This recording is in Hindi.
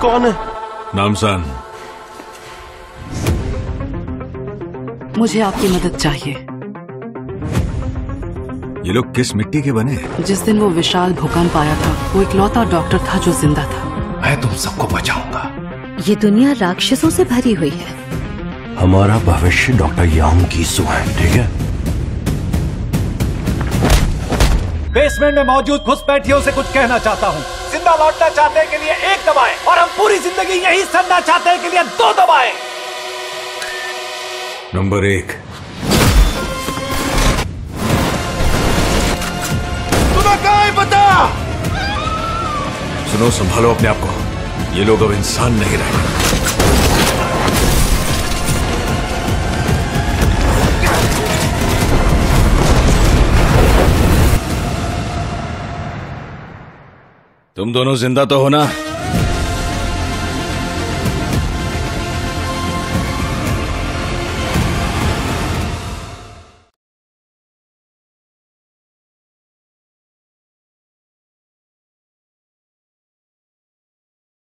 कौन है नामसान मुझे आपकी मदद चाहिए। ये लोग किस मिट्टी के बने? जिस दिन वो विशाल भूकंप आया था वो इकलौता डॉक्टर था जो ज़िंदा था। मैं तुम सबको बचाऊँगा। ये दुनिया राक्षसों से भरी हुई है। हमारा भविष्य डॉक्टर याम कीसु है ठीक है? बेसमेंट में मौजूद घुसपैठियों से कुछ कहना चाहता हूँ। ज़िंदा लौटना चाहते के लिए एक दबाए और हम पूरी ज़िंदगी यही सड़ना चाहते के लिए दो दबाए। नंबर एक। तुम्हें कहा है पता? सुनो संभालो अपने आप को। ये लोग अब इंसान नहीं रहे। तुम दोनों ज़िंदा तो हो ना?